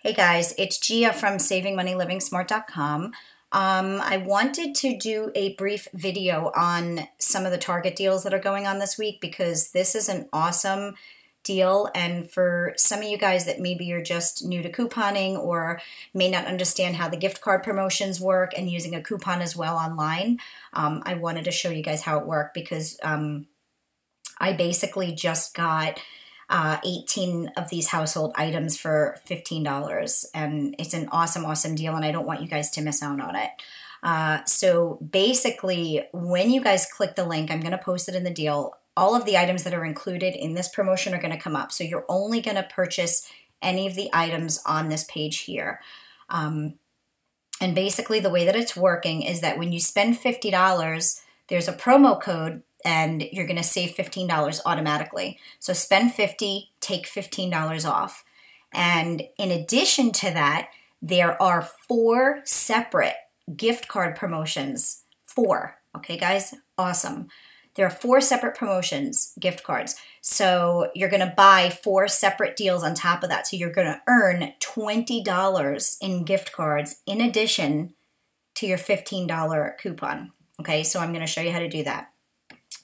Hey guys, it's Gia from SavingMoneyLivingSmart.com. Um, I wanted to do a brief video on some of the Target deals that are going on this week because this is an awesome deal. And for some of you guys that maybe you're just new to couponing or may not understand how the gift card promotions work and using a coupon as well online, um, I wanted to show you guys how it worked because um, I basically just got uh, 18 of these household items for $15. And it's an awesome, awesome deal, and I don't want you guys to miss out on it. Uh, so basically, when you guys click the link, I'm going to post it in the deal. All of the items that are included in this promotion are going to come up. So you're only going to purchase any of the items on this page here. Um, and basically, the way that it's working is that when you spend $50, there's a promo code and you're going to save $15 automatically. So spend 50, take $15 off. And in addition to that, there are four separate gift card promotions. Four. Okay, guys? Awesome. There are four separate promotions, gift cards. So you're going to buy four separate deals on top of that. So you're going to earn $20 in gift cards in addition to your $15 coupon. Okay, so I'm going to show you how to do that.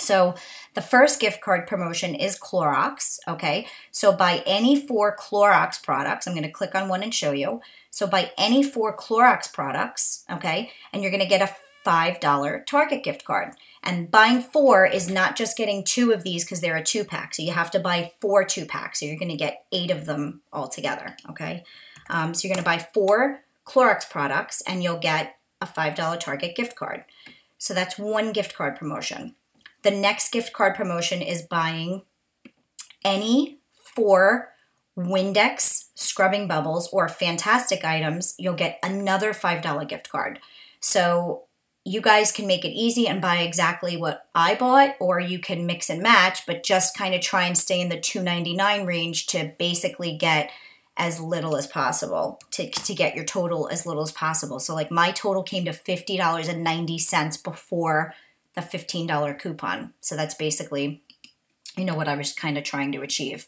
So the first gift card promotion is Clorox, okay? So buy any four Clorox products. I'm going to click on one and show you. So buy any four Clorox products, okay? And you're going to get a $5 Target gift card. And buying four is not just getting two of these because they're a two pack. So you have to buy four two packs. So you're going to get eight of them all together, okay? Um, so you're going to buy four Clorox products and you'll get a $5 Target gift card. So that's one gift card promotion. The next gift card promotion is buying any four Windex scrubbing bubbles or Fantastik items, you'll get another $5 gift card. So you guys can make it easy and buy exactly what I bought, or you can mix and match, but just kind of try and stay in the $2.99 range to basically get as little as possible to, to get your total as little as possible. So like my total came to $50.90 before the $15 coupon. So that's basically, you know, what I was kind of trying to achieve.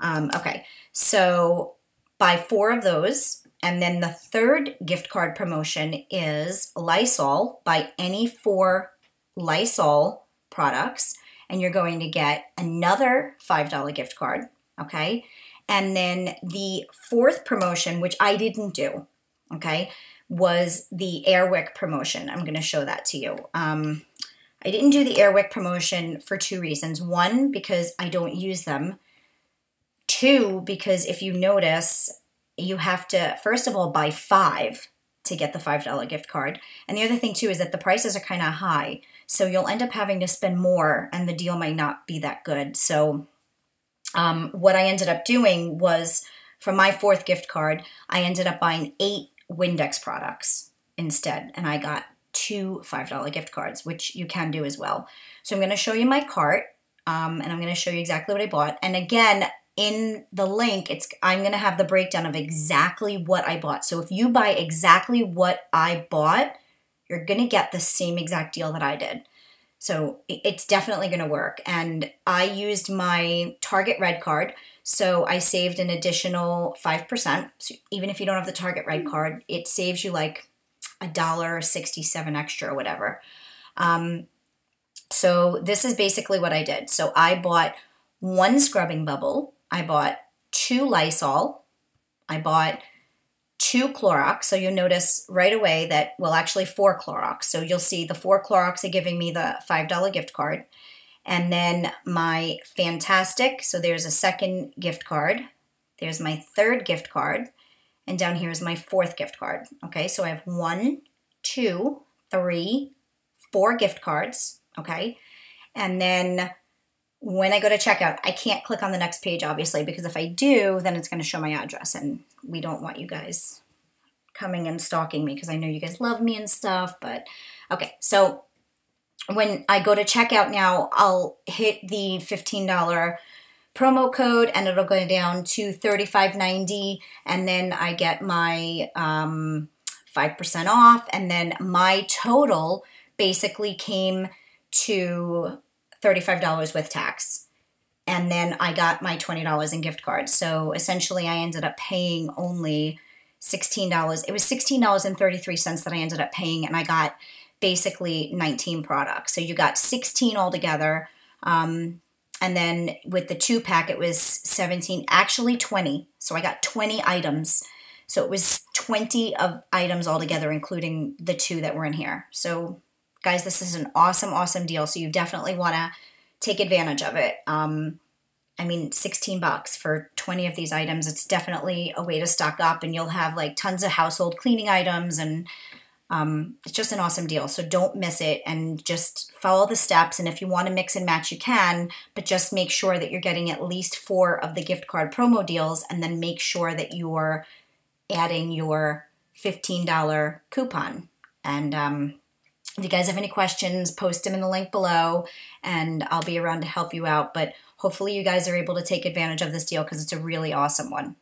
Um, okay, so buy four of those. And then the third gift card promotion is Lysol. Buy any four Lysol products, and you're going to get another $5 gift card. Okay. And then the fourth promotion, which I didn't do, okay, was the Air Wick promotion. I'm going to show that to you. Um, I didn't do the Air Wick promotion for two reasons. One, because I don't use them. Two, because if you notice, you have to, first of all, buy five to get the $5 gift card. And the other thing, too, is that the prices are kind of high. So you'll end up having to spend more, and the deal might not be that good. So, um, what I ended up doing was for my fourth gift card, I ended up buying eight Windex products instead. And I got two $5 gift cards, which you can do as well. So I'm going to show you my cart um, and I'm going to show you exactly what I bought. And again, in the link, it's I'm going to have the breakdown of exactly what I bought. So if you buy exactly what I bought, you're going to get the same exact deal that I did. So it's definitely going to work. And I used my Target Red card. So I saved an additional 5%. So even if you don't have the Target Red card, it saves you like a dollar 67 extra or whatever. Um, so this is basically what I did. So I bought one scrubbing bubble. I bought two Lysol. I bought two Clorox. So you'll notice right away that, well, actually four Clorox. So you'll see the four Clorox are giving me the $5 gift card. And then my Fantastik. So there's a second gift card. There's my third gift card. And down here is my fourth gift card. Okay, so I have one, two, three, four gift cards. Okay, and then when I go to checkout, I can't click on the next page, obviously, because if I do, then it's going to show my address, and we don't want you guys coming and stalking me because I know you guys love me and stuff. But okay, so when I go to checkout now, I'll hit the $15 promo code and it'll go down to 35.90 and then I get my um, 5% off and then my total basically came to $35 with tax. and then I got my $20 in gift cards. So essentially, I ended up paying only $16. It was $16.33 that I ended up paying, and I got basically 19 products. So you got 16 altogether. Um, and then with the two pack, it was 17, actually 20. So I got 20 items. So it was 20 of items altogether, including the two that were in here. So, guys, this is an awesome, awesome deal. So you definitely want to take advantage of it. Um, I mean, 16 bucks for 20 of these items. It's definitely a way to stock up, and you'll have like tons of household cleaning items and um, it's just an awesome deal. So don't miss it and just follow the steps. And if you want to mix and match, you can, but just make sure that you're getting at least four of the gift card promo deals and then make sure that you're adding your $15 coupon. And um, if you guys have any questions, post them in the link below and I'll be around to help you out. But hopefully, you guys are able to take advantage of this deal because it's a really awesome one.